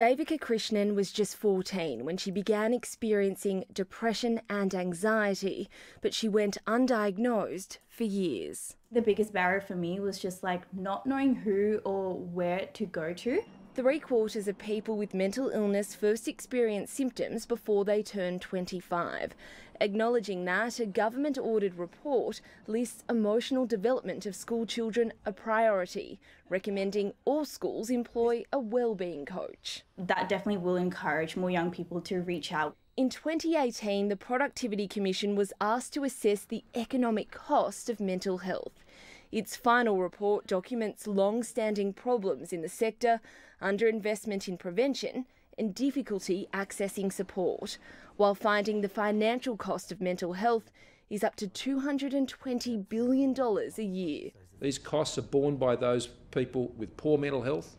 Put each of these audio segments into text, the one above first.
Devika Krishnan was just 14 when she began experiencing depression and anxiety, but she went undiagnosed for years. The biggest barrier for me was just like not knowing who or where to go to. Three quarters of people with mental illness first experience symptoms before they turn 25. Acknowledging that, a government ordered report lists emotional development of school children a priority, recommending all schools employ a wellbeing coach. That definitely will encourage more young people to reach out. In 2018, the Productivity Commission was asked to assess the economic cost of mental health. Its final report documents long standing problems in the sector, underinvestment in prevention, and difficulty accessing support, while finding the financial cost of mental health is up to $220 billion a year. These costs are borne by those people with poor mental health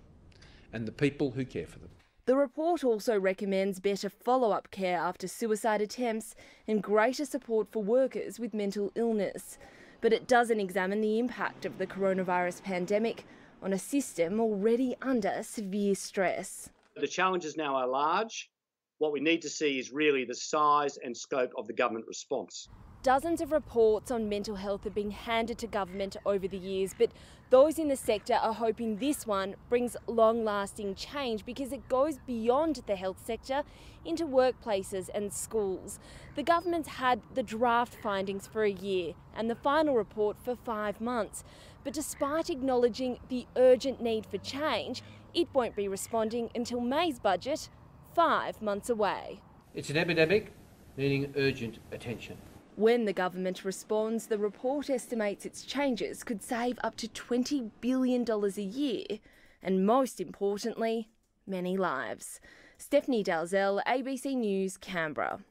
and the people who care for them. The report also recommends better follow up care after suicide attempts and greater support for workers with mental illness. But it doesn't examine the impact of the coronavirus pandemic on a system already under severe stress. The challenges now are large. What we need to see is really the size and scope of the government response. Dozens of reports on mental health have been handed to government over the years, but those in the sector are hoping this one brings long lasting change because it goes beyond the health sector into workplaces and schools. The government's had the draft findings for a year and the final report for five months, but despite acknowledging the urgent need for change, it won't be responding until May's budget, five months away. It's an epidemic needing urgent attention. When the government responds, the report estimates its changes could save up to $20 billion a year, and most importantly, many lives. Stephanie Dalzell, ABC News, Canberra.